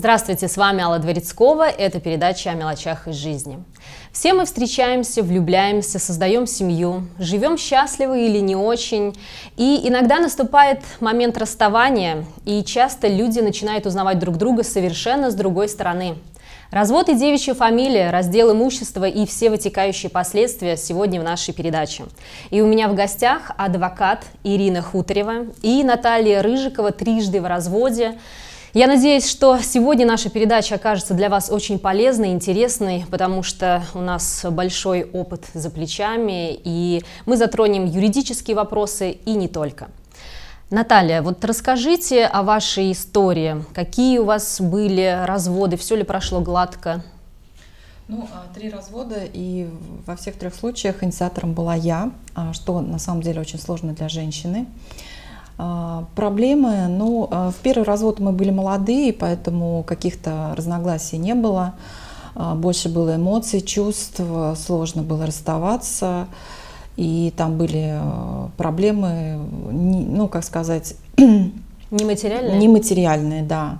Здравствуйте, с вами Алла Дворецкова. Это передача о мелочах из жизни. Все мы встречаемся, влюбляемся, создаем семью, живем счастливо или не очень. И иногда наступает момент расставания, и часто люди начинают узнавать друг друга совершенно с другой стороны. Развод и девичья фамилия, раздел имущества и все вытекающие последствия сегодня в нашей передаче. И у меня в гостях адвокат Ирина Хуторева и Наталья Рыжикова трижды в разводе. Я надеюсь, что сегодня наша передача окажется для вас очень полезной, интересной, потому что у нас большой опыт за плечами, и мы затронем юридические вопросы и не только. Наталья, вот расскажите о вашей истории. Какие у вас были разводы, все ли прошло гладко? Ну, а, три развода, и во всех трех случаях инициатором была я, а, что на самом деле очень сложно для женщины. А, проблемы, ну, в первый развод мы были молодые, поэтому каких-то разногласий не было. Больше было эмоций, чувств, сложно было расставаться и там были проблемы, ну, как сказать... Нематериальные? Нематериальные, да.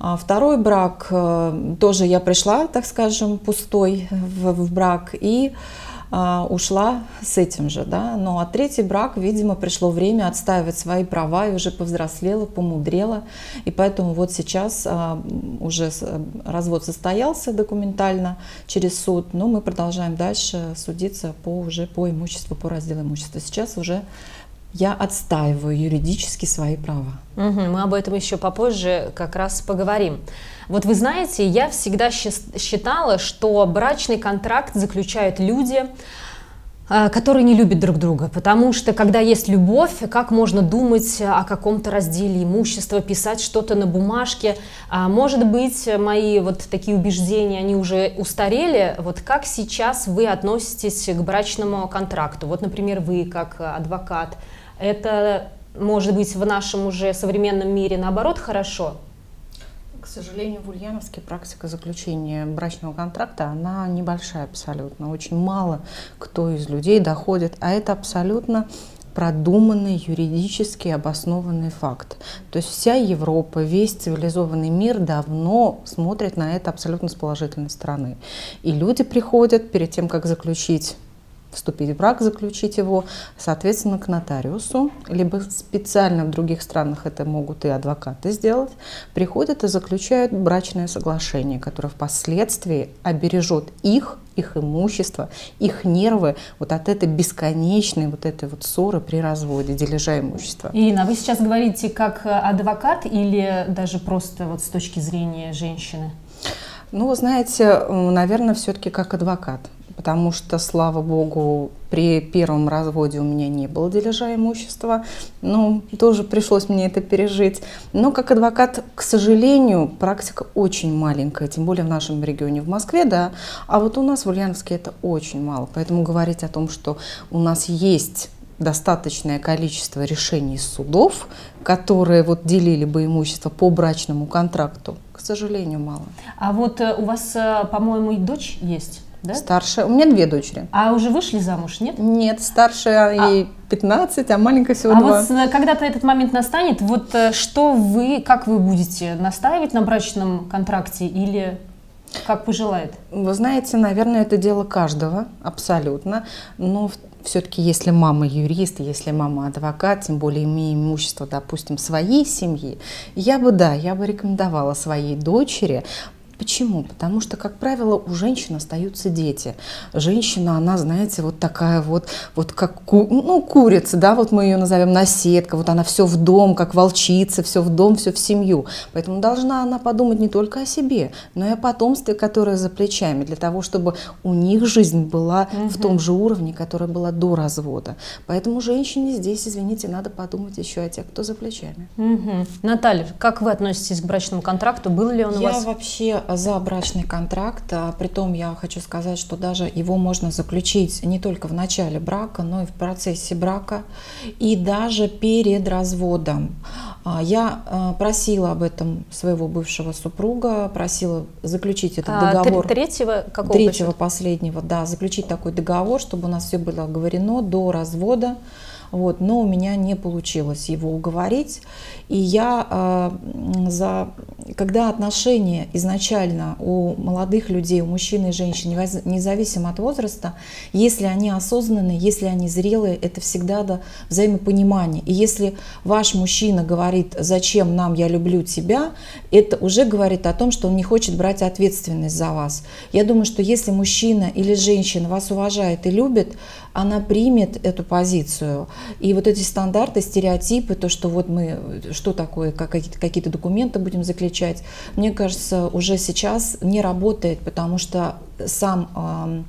А второй брак, э, тоже я пришла, так скажем, пустой в, в брак, и а, ушла с этим же, да. Ну а третий брак, видимо, пришло время отстаивать свои права и уже повзрослела, помудрела. И поэтому вот сейчас а, уже развод состоялся документально через суд, но мы продолжаем дальше судиться по уже по имуществу, по разделу имущества. Сейчас уже я отстаиваю юридически свои права. Угу, мы об этом еще попозже как раз поговорим. Вот вы знаете, я всегда считала, что брачный контракт заключают люди, а, которые не любят друг друга, потому что когда есть любовь, как можно думать о каком-то разделе имущества, писать что-то на бумажке, а, может быть, мои вот такие убеждения, они уже устарели, вот как сейчас вы относитесь к брачному контракту, вот, например, вы как адвокат, это может быть в нашем уже современном мире наоборот хорошо? К сожалению, в Ульяновске практика заключения брачного контракта, она небольшая абсолютно. Очень мало кто из людей доходит, а это абсолютно продуманный, юридически обоснованный факт. То есть вся Европа, весь цивилизованный мир давно смотрит на это абсолютно с положительной стороны. И люди приходят перед тем, как заключить вступить в брак, заключить его, соответственно, к нотариусу, либо специально в других странах это могут и адвокаты сделать, приходят и заключают брачное соглашение, которое впоследствии обережет их, их имущество, их нервы вот от этой бесконечной вот этой вот ссоры при разводе, дележа имущества. Ирина, вы сейчас говорите как адвокат или даже просто вот с точки зрения женщины? Ну, вы знаете, наверное, все-таки как адвокат потому что, слава богу, при первом разводе у меня не было дележа имущества, ну, тоже пришлось мне это пережить. Но как адвокат, к сожалению, практика очень маленькая, тем более в нашем регионе, в Москве, да, а вот у нас в Ульяновске это очень мало, поэтому говорить о том, что у нас есть достаточное количество решений судов, которые вот делили бы имущество по брачному контракту, к сожалению, мало. А вот э, у вас, э, по-моему, и дочь есть? Да? Старшая. У меня две дочери. А уже вышли замуж, нет? Нет, старшая а... ей 15, а маленькая всего а 2. вот э, когда-то этот момент настанет, вот э, что вы, как вы будете настаивать на брачном контракте или как пожелает? Вы знаете, наверное, это дело каждого, абсолютно. Но все-таки, если мама юрист, если мама адвокат, тем более имея имущество, допустим, своей семьи, я бы, да, я бы рекомендовала своей дочери Почему? Потому что, как правило, у женщин остаются дети. Женщина, она, знаете, вот такая вот, вот как ку, ну, курица, да, вот мы ее назовем наседка, вот она все в дом, как волчица, все в дом, все в семью. Поэтому должна она подумать не только о себе, но и о потомстве, которое за плечами, для того, чтобы у них жизнь была угу. в том же уровне, которая была до развода. Поэтому женщине здесь, извините, надо подумать еще о тех, кто за плечами. Угу. Наталья, как вы относитесь к брачному контракту? Был ли он Я у вас? вообще за брачный контракт. А притом я хочу сказать, что даже его можно заключить не только в начале брака, но и в процессе брака, и даже перед разводом. А, я а, просила об этом своего бывшего супруга, просила заключить этот а, договор. Третьего какого? Третьего, последнего, да, заключить такой договор, чтобы у нас все было оговорено до развода. Вот, но у меня не получилось его уговорить. И я э, за, когда отношения изначально у молодых людей, у мужчин и женщин, независимо от возраста, если они осознанные, если они зрелые, это всегда до взаимопонимания. И если ваш мужчина говорит, зачем нам, я люблю тебя, это уже говорит о том, что он не хочет брать ответственность за вас. Я думаю, что если мужчина или женщина вас уважает и любит, она примет эту позицию. И вот эти стандарты, стереотипы, то, что вот мы что такое, как какие-то, какие документы будем заключать, мне кажется, уже сейчас не работает, потому что сам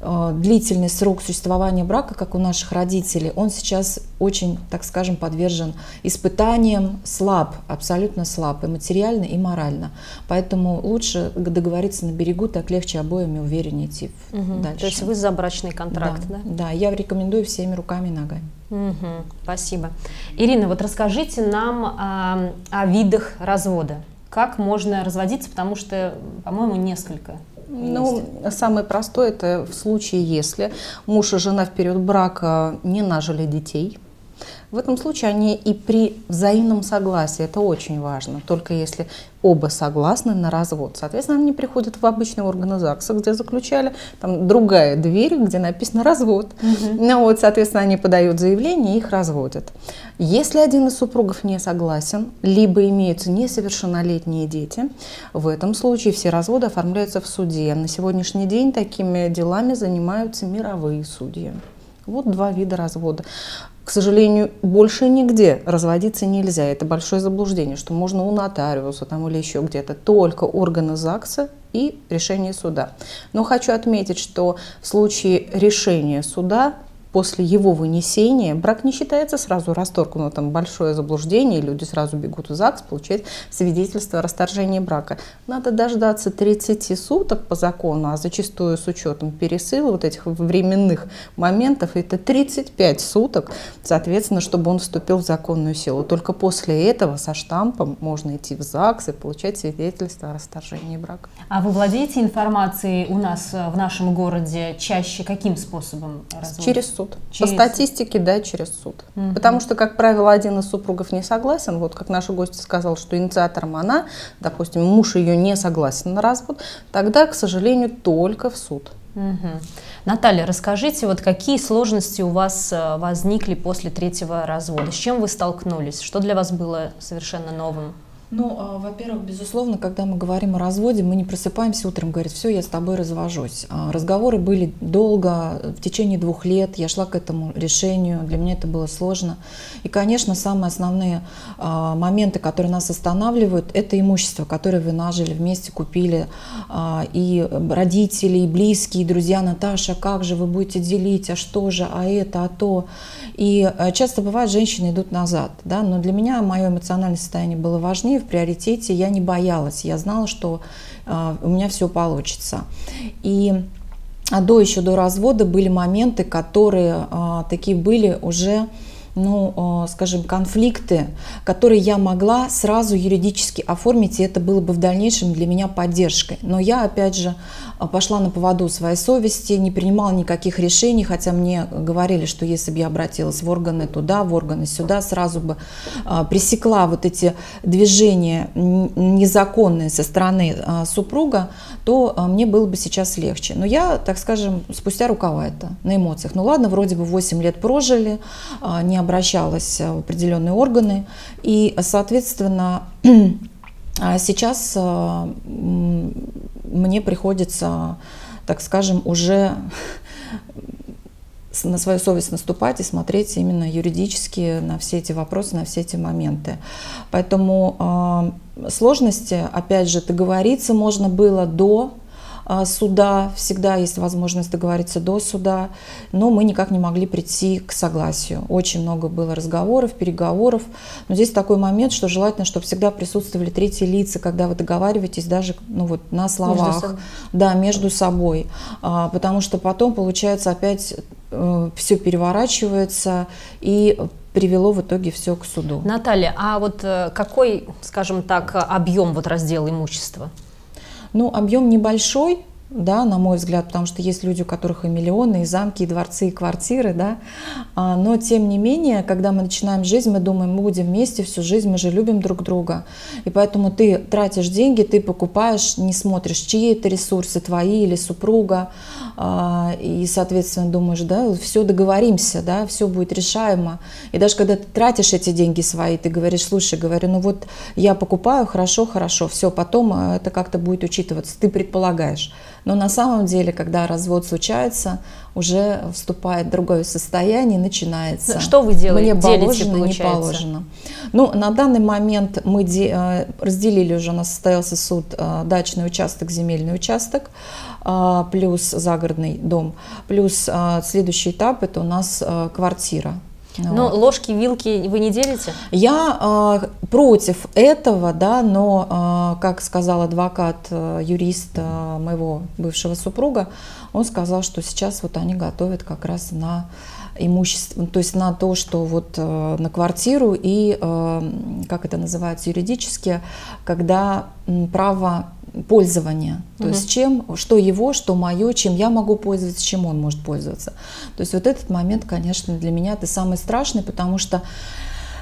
длительный срок существования брака, как у наших родителей, он сейчас очень, так скажем, подвержен испытаниям, слаб, абсолютно слаб, и материально, и морально. Поэтому лучше договориться на берегу, так легче обоим и увереннее идти угу. дальше. То есть вы за брачный контракт, да? Да, да я рекомендую всеми руками и ногами. Угу, спасибо. Ирина, вот расскажите нам о, о видах развода. Как можно разводиться, потому что, по-моему, несколько. Ну, самый простой это в случае, если муж и жена в период брака не нажили детей, в этом случае они и при взаимном согласии, это очень важно, только если оба согласны на развод. Соответственно, они приходят в обычные органы ЗАГСа, где заключали, там другая дверь, где написано «развод». Угу. Ну вот, соответственно, они подают заявление и их разводят. Если один из супругов не согласен, либо имеются несовершеннолетние дети, в этом случае все разводы оформляются в суде. На сегодняшний день такими делами занимаются мировые судьи. Вот два вида развода. К сожалению, больше нигде разводиться нельзя. Это большое заблуждение, что можно у нотариуса там, или еще где-то. Только органы ЗАГСа и решение суда. Но хочу отметить, что в случае решения суда после его вынесения брак не считается сразу расторгнутым. Большое заблуждение, люди сразу бегут в ЗАГС получать свидетельство о расторжении брака. Надо дождаться 30 суток по закону, а зачастую с учетом пересыла вот этих временных моментов, это 35 суток, соответственно, чтобы он вступил в законную силу. Только после этого со штампом можно идти в ЗАГС и получать свидетельство о расторжении брака. А вы владеете информацией у нас э, в нашем городе чаще каким способом разводят? Через суд суд. Через... По статистике, да, через суд. Угу. Потому что, как правило, один из супругов не согласен. Вот как наша гостья сказала, что инициатором она, допустим, муж ее не согласен на развод, тогда, к сожалению, только в суд. Угу. Наталья, расскажите, вот какие сложности у вас э, возникли после третьего развода? С чем вы столкнулись? Что для вас было совершенно новым? Ну, а, во-первых, безусловно, когда мы говорим о разводе, мы не просыпаемся утром, говорит, все, я с тобой развожусь. А, разговоры были долго, в течение двух лет, я шла к этому решению, для меня это было сложно. И, конечно, самые основные а, моменты, которые нас останавливают, это имущество, которое вы нажили вместе, купили, и родители, и близкие, и друзья, Наташа, как же вы будете делить, а что же, а это, а то. И часто бывает, женщины идут назад, да, но для меня мое эмоциональное состояние было важнее, в приоритете, я не боялась, я знала, что э, у меня все получится. И а до еще до развода были моменты, которые э, такие были уже ну, э, скажем, конфликты, которые я могла сразу юридически оформить, и это было бы в дальнейшем для меня поддержкой. Но я, опять же, пошла на поводу своей совести, не принимала никаких решений, хотя мне говорили, что если бы я обратилась в органы туда, в органы сюда, сразу бы э, пресекла вот эти движения незаконные со стороны э, супруга, то мне было бы сейчас легче. Но я, так скажем, спустя рукава это, на эмоциях. Ну ладно, вроде бы 8 лет прожили, не обращалась в определенные органы. И, соответственно, сейчас э, мне приходится, так скажем, уже на свою совесть наступать и смотреть именно юридически на все эти вопросы, на все эти моменты. Поэтому э, сложности, опять же, договориться можно было до а, суда, всегда есть возможность договориться до суда, но мы никак не могли прийти к согласию. Очень много было разговоров, переговоров, но здесь такой момент, что желательно, чтобы всегда присутствовали третьи лица, когда вы договариваетесь даже ну, вот, на словах, между да, между собой, а, потому что потом получается опять э, все переворачивается и привело в итоге все к суду. Наталья, а вот э, какой, скажем так, объем вот раздела имущества? Ну, объем небольшой, да, на мой взгляд, потому что есть люди, у которых и миллионы, и замки, и дворцы, и квартиры, да, а, но тем не менее, когда мы начинаем жизнь, мы думаем, мы будем вместе всю жизнь, мы же любим друг друга, и поэтому ты тратишь деньги, ты покупаешь, не смотришь, чьи это ресурсы, твои или супруга, а, и, соответственно, думаешь, да, все договоримся, да, все будет решаемо, и даже когда ты тратишь эти деньги свои, ты говоришь, слушай, говорю, ну вот я покупаю, хорошо, хорошо, все, потом а, это как-то будет учитываться, ты предполагаешь, но на самом деле, когда развод случается, уже вступает другое состояние, начинается. Ну, что вы делаете? Мне положено, Делите, не положено. Ну, на данный момент мы э, разделили уже, у нас состоялся суд, э, дачный участок, земельный участок, э, плюс загородный дом, плюс следующий этап это у нас квартира. Но вот. ложки, вилки вы не делите? Я э, против этого, да, но, э, как сказал адвокат, э, юрист э, моего бывшего супруга, он сказал, что сейчас вот они готовят как раз на имущество, то есть на то, что вот э, на квартиру и, э, как это называется юридически, когда право пользования. То угу. есть чем, что его, что мое, чем я могу пользоваться, чем он может пользоваться. То есть вот этот момент, конечно, для меня это самый страшный, потому что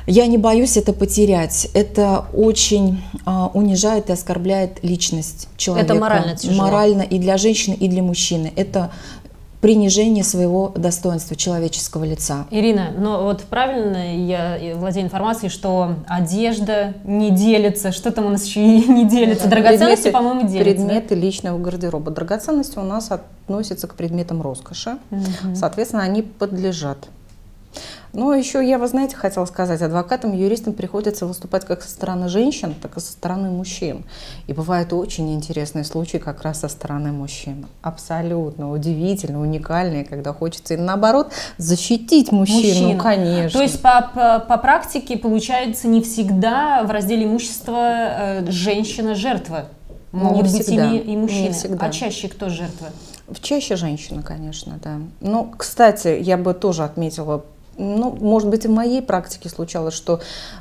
я не боюсь это потерять. Это очень а, унижает и оскорбляет личность человека. Это морально тяжело. Морально и для женщины, и для мужчины. Это принижение своего достоинства человеческого лица. Ирина, но вот правильно я владею информацией, что одежда не делится, что там у нас еще и не делится, драгоценности, по-моему, делятся. Предметы личного гардероба. Драгоценности у нас относятся к предметам роскоши, угу. соответственно, они подлежат но еще я, вы знаете, хотела сказать, адвокатам, юристам приходится выступать как со стороны женщин, так и со стороны мужчин. И бывают очень интересные случаи как раз со стороны мужчин. Абсолютно удивительно, уникальные, когда хочется и наоборот защитить мужчину, Мужчина. конечно. То есть по, по, по практике получается не всегда в разделе имущества э, женщина жертва. Могут не быть всегда. и, и мужчины. Не всегда. А чаще кто жертва? Чаще женщина, конечно, да. Но, кстати, я бы тоже отметила ну, может быть, и в моей практике случалось, что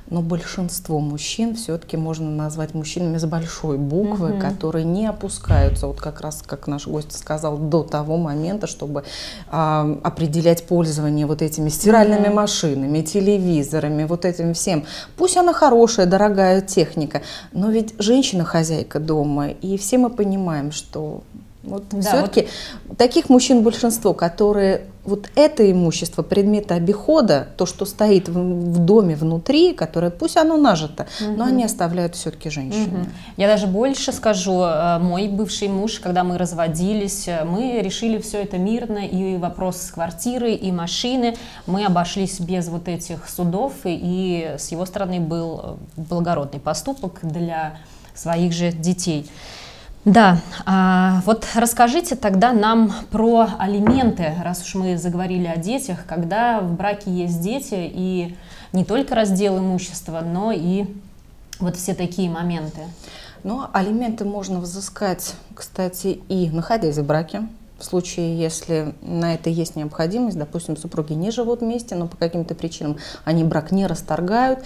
но большинство мужчин все-таки можно назвать мужчинами с большой буквы, угу. которые не опускаются, вот как раз, как наш гость сказал, до того момента, чтобы а, определять пользование вот этими стиральными угу. машинами, телевизорами, вот этим всем. Пусть она хорошая, дорогая техника, но ведь женщина хозяйка дома, и все мы понимаем, что вот да, все-таки вот... таких мужчин большинство, которые вот это имущество, предметы обихода, то, что стоит в, в доме внутри, которое пусть оно нажито, угу. но они оставляют все-таки женщины. Угу. Я даже больше скажу, э, мой бывший муж, когда мы разводились, э, мы решили все это мирно, и вопрос с квартирой, и машины, мы обошлись без вот этих судов, и, и с его стороны был э, благородный поступок для своих же детей. Да, а вот расскажите тогда нам про алименты, раз уж мы заговорили о детях, когда в браке есть дети и не только раздел имущества, но и вот все такие моменты. Ну, алименты можно взыскать, кстати, и находясь в браке. В случае, если на это есть необходимость, допустим, супруги не живут вместе, но по каким-то причинам они брак не расторгают,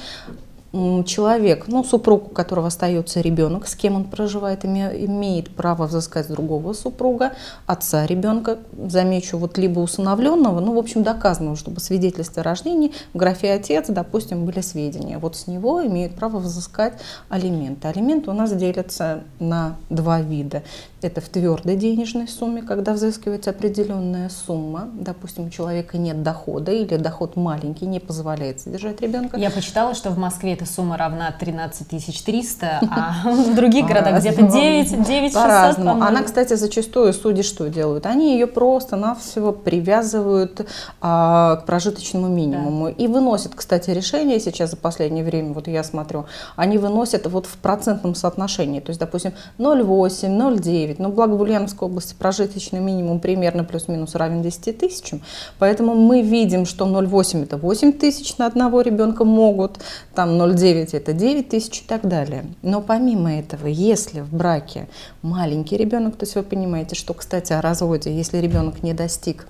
человек, ну, супруг, у которого остается ребенок, с кем он проживает, имеет право взыскать другого супруга, отца ребенка, замечу, вот либо усыновленного, ну, в общем, доказанного, чтобы свидетельство о рождении в графе «отец», допустим, были сведения. Вот с него имеют право взыскать алименты. Алименты у нас делятся на два вида. Это в твердой денежной сумме, когда взыскивается определенная сумма. Допустим, у человека нет дохода или доход маленький, не позволяет содержать ребенка. Я почитала, что в Москве эта сумма равна 13 300, а в других городах где-то 9, 9 По-разному. Она, кстати, зачастую судьи что делают? Они ее просто-навсего привязывают а, к прожиточному минимуму. И выносят, кстати, решение сейчас за последнее время, вот я смотрю, они выносят вот в процентном соотношении. То есть, допустим, 0,8, 0,9. Но благо в Ульяновской области прожиточный минимум примерно плюс-минус равен 10 тысячам. Поэтому мы видим, что 0,8 это 8 тысяч на одного ребенка могут, там 0,9 это 9 тысяч и так далее. Но помимо этого, если в браке маленький ребенок, то есть вы понимаете, что, кстати, о разводе, если ребенок не достиг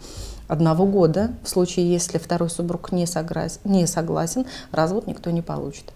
одного года, в случае, если второй супруг не согласен, не согласен развод никто не получит.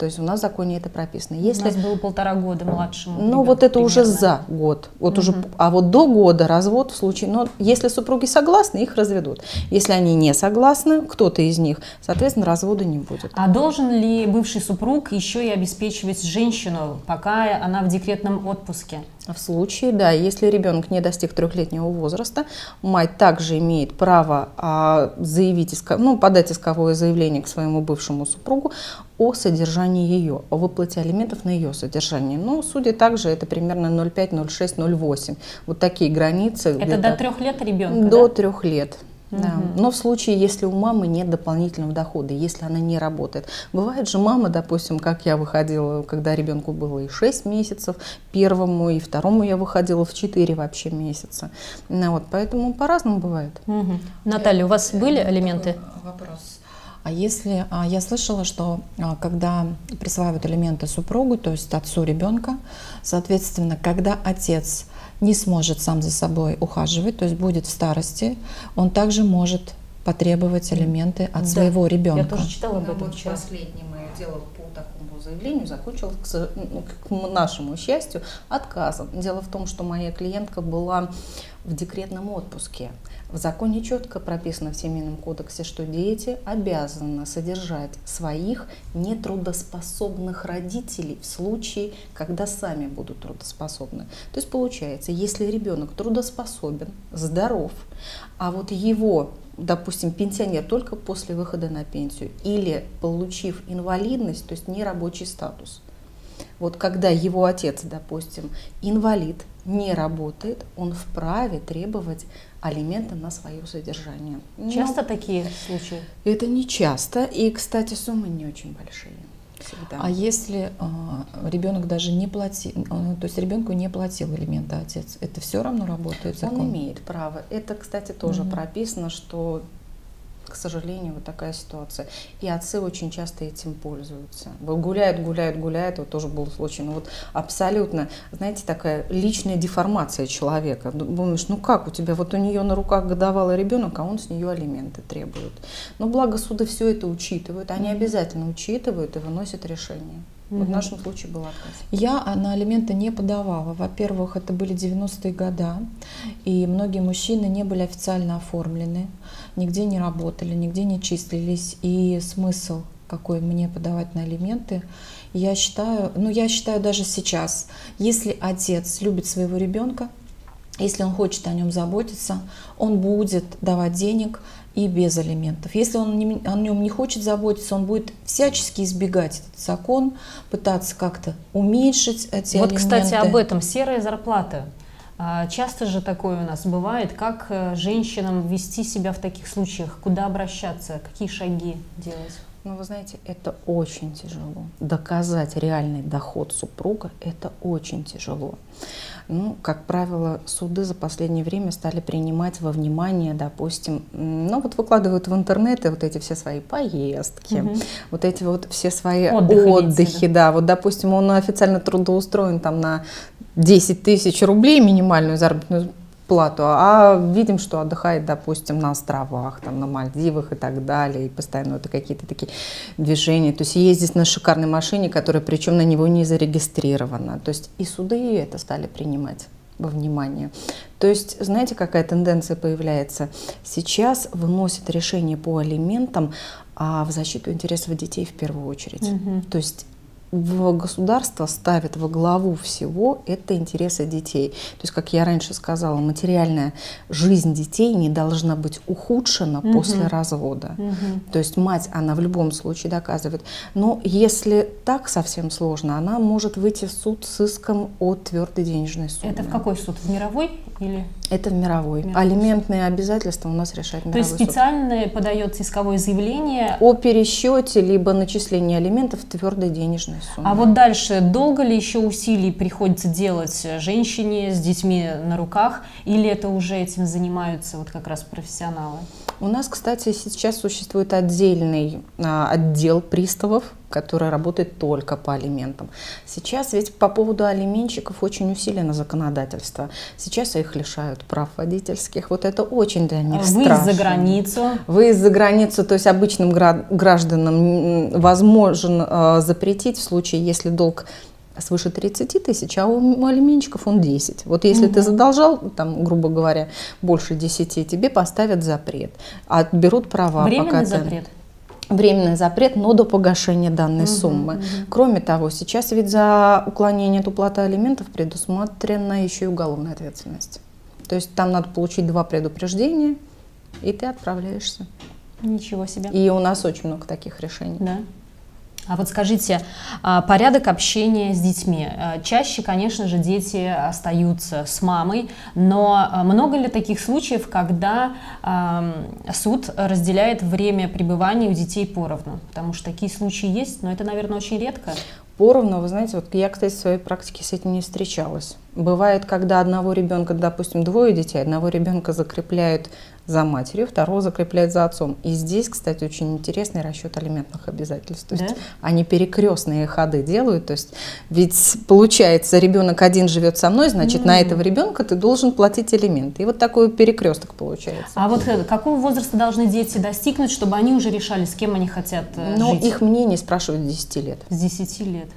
То есть у нас в законе это прописано. Если... У нас было полтора года младшему. Ну вот это примерно. уже за год. Вот угу. уже, а вот до года развод в случае, но если супруги согласны, их разведут. Если они не согласны, кто-то из них, соответственно, развода не будет. А должен ли бывший супруг еще и обеспечивать женщину, пока она в декретном отпуске? В случае, да, если ребенок не достиг трехлетнего возраста, мать также имеет право а, заявить, ну, подать исковое заявление к своему бывшему супругу о содержании ее, о выплате алиментов на ее содержание. Ну, судя также это примерно 0,5, 0,6, 0,8. Вот такие границы. Это до трех лет ребенка? До да? трех лет. Да. Но в случае, если у мамы нет дополнительного дохода, если она не работает. Бывает же мама, допустим, как я выходила, когда ребенку было и 6 месяцев, первому и второму я выходила в 4 вообще месяца. Ну, вот, поэтому по-разному бывает. Угу. Наталья, у вас были алименты? Вопрос. А если а, я слышала, что а, когда присваивают алименты супругу, то есть отцу ребенка, соответственно, когда отец не сможет сам за собой ухаживать, то есть будет в старости, он также может потребовать элементы от да. своего ребенка. Я тоже читала об этом. Последнее мое дело по такому заявлению закончилось, к, ну, к нашему счастью, отказом. Дело в том, что моя клиентка была в декретном отпуске. В законе четко прописано в Семейном кодексе, что дети обязаны содержать своих нетрудоспособных родителей в случае, когда сами будут трудоспособны. То есть получается, если ребенок трудоспособен, здоров, а вот его допустим, пенсионер только после выхода на пенсию или получив инвалидность, то есть нерабочий статус. Вот когда его отец, допустим, инвалид, не работает, он вправе требовать алименты на свое содержание. Часто Но такие случаи? Это не часто, и, кстати, суммы не очень большие. Всегда. А если э, ребенок даже не платил, э, то есть ребенку не платил алименты отец, это все равно работает закон? Он имеет право. Это, кстати, тоже угу. прописано, что к сожалению, вот такая ситуация. И отцы очень часто этим пользуются. Гуляют, гуляют, гуляют. Вот тоже был случай. Ну вот абсолютно, знаете, такая личная деформация человека. Думаешь, ну как у тебя, вот у нее на руках годовалый ребенок, а он с нее алименты требует. Но благо суды все это учитывают. Они обязательно учитывают и выносят решение. Вот в нашем случае был отказ. Я на алименты не подавала. Во-первых, это были 90-е годы, и многие мужчины не были официально оформлены, нигде не работали, нигде не числились. И смысл какой мне подавать на алименты, я считаю, ну я считаю даже сейчас, если отец любит своего ребенка, если он хочет о нем заботиться, он будет давать денег и без алиментов. Если он не, о нем не хочет заботиться, он будет всячески избегать этот закон, пытаться как-то уменьшить эти вот, алименты. кстати, об этом. Серая зарплата. А, часто же такое у нас бывает. Как э, женщинам вести себя в таких случаях? Куда обращаться? Какие шаги делать? Ну, вы знаете, это очень тяжело. Доказать реальный доход супруга – это очень тяжело. Ну, как правило, суды за последнее время стали принимать во внимание, допустим, ну вот выкладывают в интернет вот эти все свои поездки, угу. вот эти вот все свои Отдых отдыхи, да. да, вот, допустим, он официально трудоустроен там на 10 тысяч рублей минимальную заработную плату, а видим, что отдыхает, допустим, на островах, там, на Мальдивах и так далее, и постоянно это какие-то такие движения, то есть ездить на шикарной машине, которая причем на него не зарегистрирована, то есть и суды это стали принимать во внимание. То есть, знаете, какая тенденция появляется? Сейчас выносят решение по алиментам а в защиту интересов детей в первую очередь. Угу. То есть в государство ставит во главу всего это интересы детей. То есть, как я раньше сказала, материальная жизнь детей не должна быть ухудшена угу. после развода. Угу. То есть мать, она в любом случае доказывает. Но если так совсем сложно, она может выйти в суд с иском о твердой денежной сумме. Это в какой суд? В мировой или? Это в мировой. мировой Алиментные обязательства у нас решает мировой То есть специально суд. подается исковое заявление? О пересчете либо начислении алиментов твердой денежной суммы. А вот дальше, долго ли еще усилий приходится делать женщине с детьми на руках, или это уже этим занимаются вот как раз профессионалы? У нас, кстати, сейчас существует отдельный а, отдел приставов, который работает только по алиментам. Сейчас ведь по поводу алименщиков очень усилено законодательство. Сейчас их лишают прав водительских. Вот это очень для них Вы страшно. Вы за границу? Вы за границу, то есть обычным гражданам возможен э, запретить в случае, если долг свыше 30 тысяч, а у алименщиков он 10. Вот если угу. ты задолжал, там, грубо говоря, больше 10, тебе поставят запрет, отберут права. Временный пока запрет? Ты временный запрет, но до погашения данной угу, суммы. Угу. Кроме того, сейчас ведь за уклонение от уплаты алиментов предусмотрена еще и уголовная ответственность. То есть там надо получить два предупреждения, и ты отправляешься. Ничего себе. И у нас очень много таких решений. Да. А вот скажите, а, порядок общения с детьми. А, чаще, конечно же, дети остаются с мамой, но а, много ли таких случаев, когда суд разделяет время пребывания у детей поровну? Потому что такие случаи есть, но это, наверное, очень редко. Поровну, вы знаете, вот я, кстати, в своей практике с этим не встречалась. Бывает, когда одного ребенка, допустим, двое детей, одного ребенка закрепляют за матерью, второго закрепляет за отцом. И здесь, кстати, очень интересный расчет алиментных обязательств. То есть да? они перекрестные ходы делают. То есть ведь получается, ребенок один живет со мной, значит, mm. на этого ребенка ты должен платить алименты. И вот такой перекресток получается. А вот э, какого возраста должны дети достигнуть, чтобы они уже решали, с кем они хотят э, ну, жить? Их мнение спрашивают с 10 лет. С 10 лет.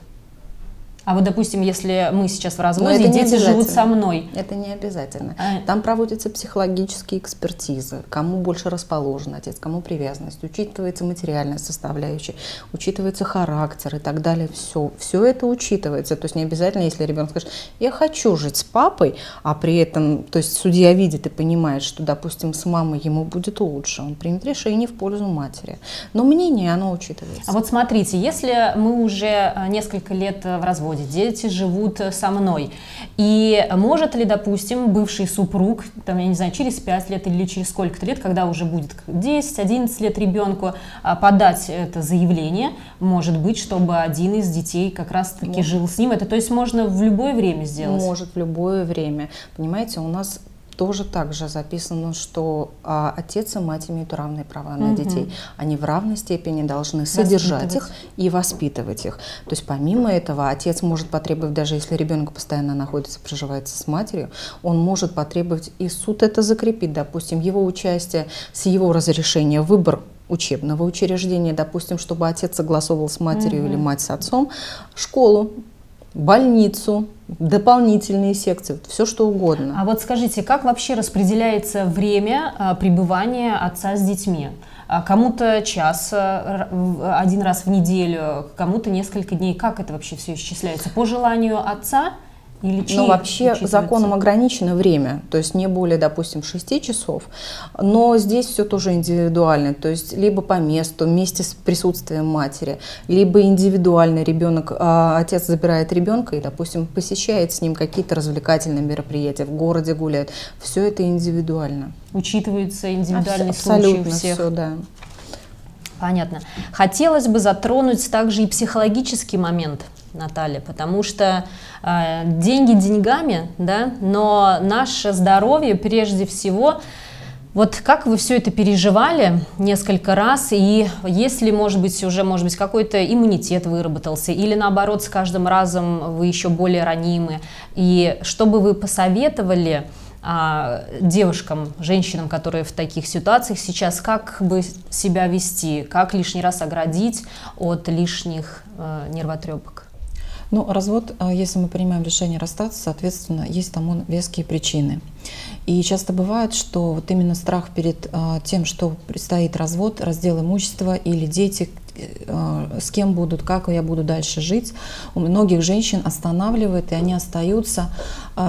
А вот, допустим, если мы сейчас в разводе, дети живут со мной. Это не обязательно. А... Там проводятся психологические экспертизы, кому больше расположен отец, кому привязанность, учитывается материальная составляющая, учитывается характер и так далее. Все, все это учитывается. То есть не обязательно, если ребенок скажет, я хочу жить с папой, а при этом, то есть судья видит и понимает, что, допустим, с мамой ему будет лучше, он примет решение в пользу матери. Но мнение, оно учитывается. А вот смотрите, если мы уже э, несколько лет в разводе, разводе, дети живут э, со мной. И может ли, допустим, бывший супруг, там, я не знаю, через 5 лет или через сколько-то лет, когда уже будет 10-11 лет ребенку, а, подать это заявление, может быть, чтобы один из детей как раз-таки жил с ним. Это то есть можно в любое время сделать? Может, в любое время. Понимаете, у нас тоже также записано, что а, отец и мать имеют равные права на угу. детей. Они в равной степени должны содержать их и воспитывать их. То есть помимо этого отец может потребовать, даже если ребенок постоянно находится, проживается с матерью, он может потребовать, и суд это закрепит, допустим, его участие с его разрешения, выбор учебного учреждения, допустим, чтобы отец согласовывал с матерью угу. или мать с отцом, школу, больницу, дополнительные секции, все что угодно. А вот скажите, как вообще распределяется время а, пребывания отца с детьми? А кому-то час а, один раз в неделю, кому-то несколько дней. Как это вообще все исчисляется? По желанию отца или чьи Но вообще законом ограничено время, то есть не более, допустим, 6 часов. Но здесь все тоже индивидуально, то есть либо по месту, вместе с присутствием матери, либо индивидуально ребенок, а, отец забирает ребенка и, допустим, посещает с ним какие-то развлекательные мероприятия, в городе гуляет. Все это индивидуально. Учитывается индивидуальный Абсолютно случай у всех. все, да. Понятно. Хотелось бы затронуть также и психологический момент – Наталья, потому что э, деньги деньгами, да, но наше здоровье прежде всего вот как вы все это переживали несколько раз, и если, может быть, уже, может быть, какой-то иммунитет выработался, или наоборот, с каждым разом вы еще более ранимы, и что бы вы посоветовали а, девушкам, женщинам, которые в таких ситуациях сейчас, как бы себя вести, как лишний раз оградить от лишних э, нервотрепок? Ну, развод, а, если мы принимаем решение расстаться, соответственно, есть тому веские причины. И часто бывает, что вот именно страх перед а, тем, что предстоит развод, раздел имущества или дети, а, с кем будут, как я буду дальше жить. У многих женщин останавливает, и они остаются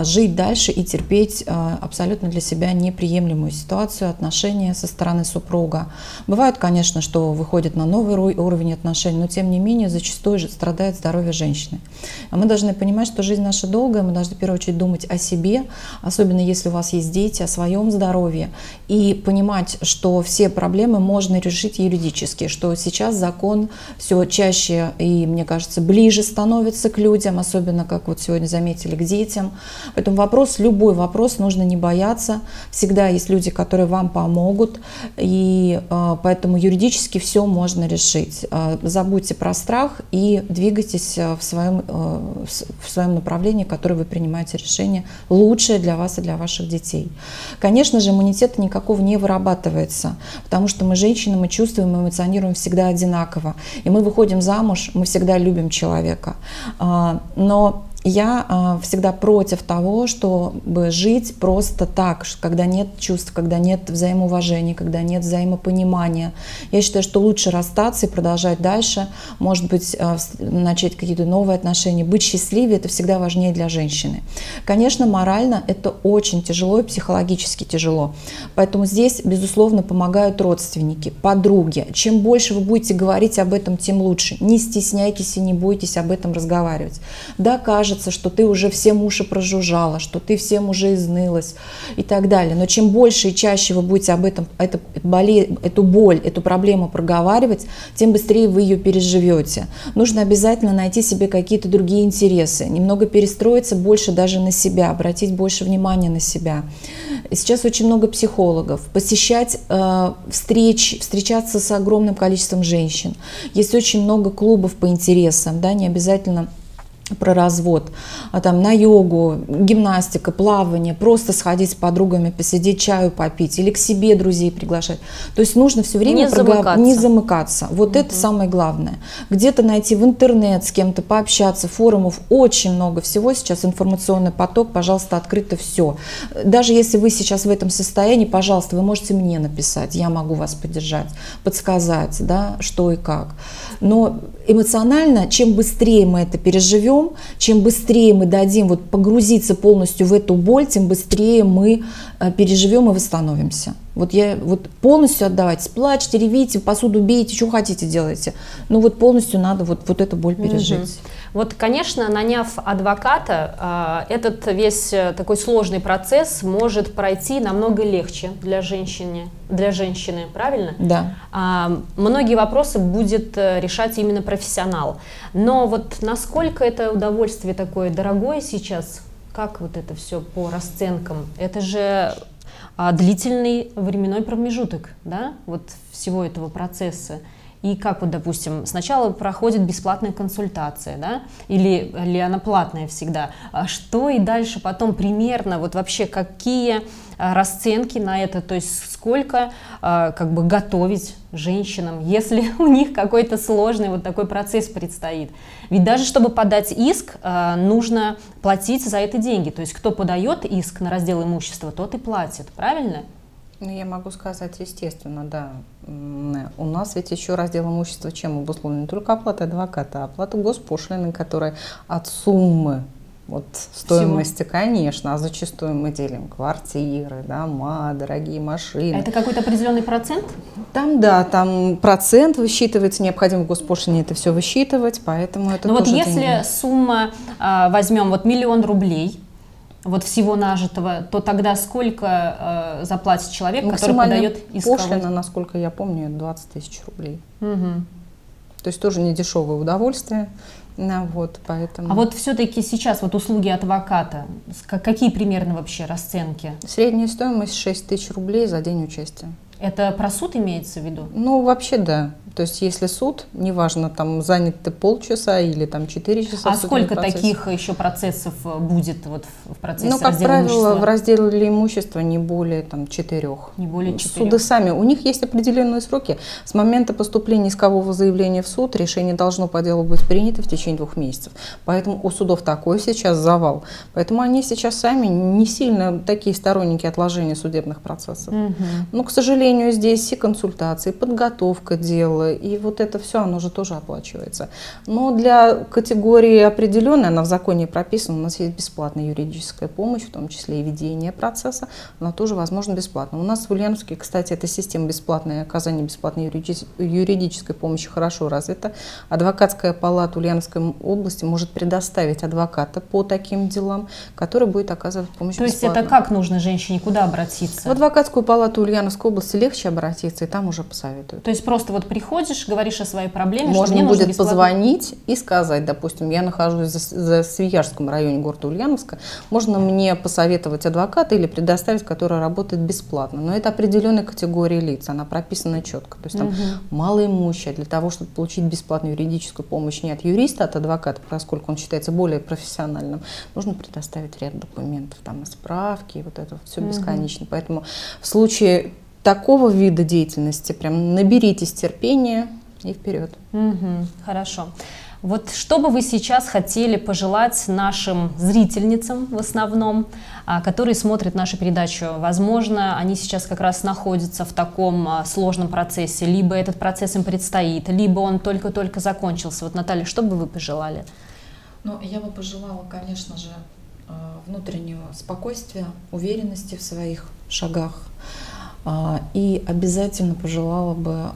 жить дальше и терпеть а, абсолютно для себя неприемлемую ситуацию, отношения со стороны супруга. Бывает, конечно, что выходит на новый уровень отношений, но тем не менее зачастую же страдает здоровье женщины. А мы должны понимать, что жизнь наша долгая, мы должны в первую очередь думать о себе, особенно если у вас есть дети, о своем здоровье, и понимать, что все проблемы можно решить юридически, что сейчас закон все чаще и, мне кажется, ближе становится к людям, особенно, как вот сегодня заметили, к детям. Поэтому вопрос, любой вопрос, нужно не бояться. Всегда есть люди, которые вам помогут, и э, поэтому юридически все можно решить. Э, забудьте про страх и двигайтесь в своем, э, в своем направлении, которое вы принимаете решение, лучшее для вас и для ваших детей. Конечно же, иммунитета никакого не вырабатывается, потому что мы женщины, мы чувствуем, эмоционируем всегда одинаково. И мы выходим замуж, мы всегда любим человека. Но я э, всегда против того, чтобы жить просто так, когда нет чувств, когда нет взаимоуважения, когда нет взаимопонимания. Я считаю, что лучше расстаться и продолжать дальше, может быть, э, начать какие-то новые отношения. Быть счастливее – это всегда важнее для женщины. Конечно, морально это очень тяжело и психологически тяжело. Поэтому здесь, безусловно, помогают родственники, подруги. Чем больше вы будете говорить об этом, тем лучше. Не стесняйтесь и не бойтесь об этом разговаривать. Да, кажется, кажется, что ты уже всем уши прожужжала, что ты всем уже изнылась и так далее. Но чем больше и чаще вы будете об этом, это, боли, эту боль, эту проблему проговаривать, тем быстрее вы ее переживете. Нужно обязательно найти себе какие-то другие интересы, немного перестроиться больше даже на себя, обратить больше внимания на себя. Сейчас очень много психологов, посещать э, встреч, встречаться с огромным количеством женщин. Есть очень много клубов по интересам, да, не обязательно про развод, а там на йогу, гимнастика, плавание, просто сходить с подругами, посидеть, чаю попить или к себе друзей приглашать. То есть нужно все время не, прогов... замыкаться. не замыкаться. Вот угу. это самое главное. Где-то найти в интернет с кем-то пообщаться, форумов очень много всего сейчас, информационный поток, пожалуйста, открыто все. Даже если вы сейчас в этом состоянии, пожалуйста, вы можете мне написать, я могу вас поддержать, подсказать, да, что и как. Но эмоционально, чем быстрее мы это переживем, чем быстрее мы дадим вот погрузиться полностью в эту боль, тем быстрее мы э, переживем и восстановимся. Вот я вот полностью отдавать, плачьте, ревите, посуду бейте, что хотите делайте. Но вот полностью надо вот, вот эту боль пережить. Угу. Вот, конечно, наняв адвоката, а, этот весь э, такой сложный процесс может пройти намного легче для женщины, для женщины, правильно? Да. А, многие вопросы будет э, решать именно профессионал. Но вот насколько это удовольствие такое дорогое сейчас? Как вот это все по расценкам? Это же длительный временной промежуток, да, вот всего этого процесса. И как вот, допустим, сначала проходит бесплатная консультация, да, или, или она платная всегда, а что и дальше потом примерно, вот вообще какие а, расценки на это, то есть сколько а, как бы готовить женщинам, если у них какой-то сложный вот такой процесс предстоит. Ведь даже чтобы подать иск, нужно платить за это деньги, то есть кто подает иск на раздел имущества, тот и платит, правильно? Ну, я могу сказать, естественно, да. У нас ведь еще раздел имущества чем обусловлен? Только оплата адвоката, а оплата госпошлины, которая от суммы вот стоимости, Всего. конечно, а зачастую мы делим квартиры, дома, дорогие машины. Это какой-то определенный процент? Там, да, там процент высчитывается, необходимо в госпошлине это все высчитывать, поэтому это Но ну вот если деньги. сумма, а, возьмем вот миллион рублей, вот всего нажитого, то тогда сколько э, заплатит человек, который подает исковой? пошлина, насколько я помню, 20 тысяч рублей. Угу. То есть тоже не дешевое удовольствие. Ну, вот, поэтому... А вот все-таки сейчас вот услуги адвоката, какие примерно вообще расценки? Средняя стоимость 6 тысяч рублей за день участия. Это про суд имеется в виду? Ну, вообще да. То есть если суд, неважно, там занят ты полчаса или там 4 часа. А сколько процессе. таких еще процессов э, будет вот в процессе Ну, как правило, имущества? в разделе имущества не более там четырех. Не более четырех. Суды сами, у них есть определенные сроки. С момента поступления искового заявления в суд решение должно по делу быть принято в течение двух месяцев. Поэтому у судов такой сейчас завал. Поэтому они сейчас сами не сильно такие сторонники отложения судебных процессов. Угу. Но, к сожалению, здесь и консультации, и подготовка дела, школы, и вот это все, оно же тоже оплачивается. Но для категории определенной, она в законе прописана, у нас есть бесплатная юридическая помощь, в том числе и ведение процесса, она тоже возможно бесплатно. У нас в Ульяновске, кстати, эта система бесплатной оказания бесплатной юридической помощи хорошо развита. Адвокатская палата Ульяновской области может предоставить адвоката по таким делам, который будет оказывать помощь То бесплатно. есть это как нужно женщине, куда обратиться? В адвокатскую палату Ульяновской области легче обратиться, и там уже посоветуют. То есть просто вот приходишь, говоришь о своей проблеме, Можно что мне будет бесплатно... позвонить и сказать, допустим, я нахожусь за, за Свияжском районе города Ульяновска, можно мне посоветовать адвоката или предоставить, который работает бесплатно. Но это определенная категория лиц, она прописана четко. То есть там угу. малоимущие. Для того, чтобы получить бесплатную юридическую помощь не от юриста, а от адвоката, поскольку он считается более профессиональным, нужно предоставить ряд документов, там и справки, и вот это все угу. бесконечно. Поэтому в случае такого вида деятельности прям наберитесь терпения и вперед. Угу, хорошо. Вот что бы вы сейчас хотели пожелать нашим зрительницам в основном, а, которые смотрят нашу передачу? Возможно, они сейчас как раз находятся в таком а, сложном процессе, либо этот процесс им предстоит, либо он только-только закончился. Вот, Наталья, что бы вы пожелали? Ну, я бы пожелала, конечно же, а, внутреннего спокойствия, уверенности в своих шагах. И обязательно пожелала бы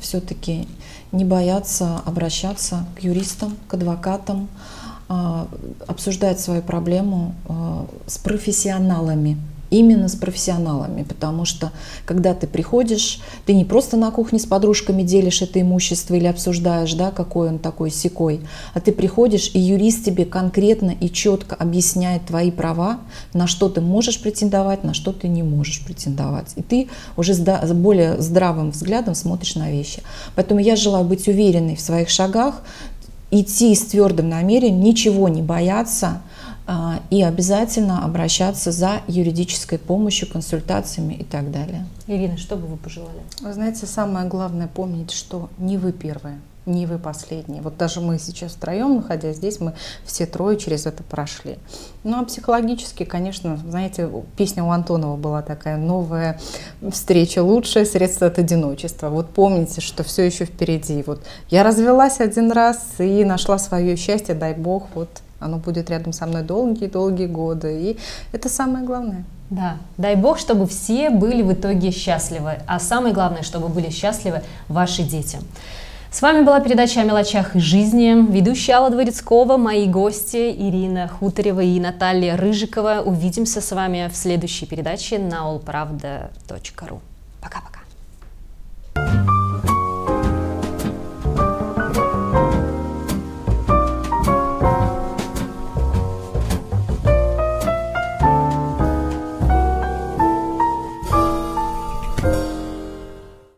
все-таки не бояться обращаться к юристам, к адвокатам, а, обсуждать свою проблему а, с профессионалами, именно с профессионалами, потому что когда ты приходишь, ты не просто на кухне с подружками делишь это имущество или обсуждаешь, да, какой он такой секой, а ты приходишь, и юрист тебе конкретно и четко объясняет твои права, на что ты можешь претендовать, на что ты не можешь претендовать. И ты уже с более здравым взглядом смотришь на вещи. Поэтому я желаю быть уверенной в своих шагах, идти с твердым намерением, ничего не бояться, и обязательно обращаться за юридической помощью, консультациями и так далее. Ирина, что бы вы пожелали? Вы знаете, самое главное помнить, что не вы первые, не вы последние. Вот даже мы сейчас втроем, находясь здесь, мы все трое через это прошли. Ну а психологически, конечно, знаете, песня у Антонова была такая «Новая встреча, лучшее средство от одиночества». Вот помните, что все еще впереди. Вот я развелась один раз и нашла свое счастье, дай бог, вот оно будет рядом со мной долгие-долгие годы. И это самое главное. Да, дай бог, чтобы все были в итоге счастливы. А самое главное, чтобы были счастливы ваши дети. С вами была передача о мелочах из жизни. Ведущая Алла Дворецкова, мои гости Ирина Хуторева и Наталья Рыжикова. Увидимся с вами в следующей передаче на allpravda.ru. Пока-пока.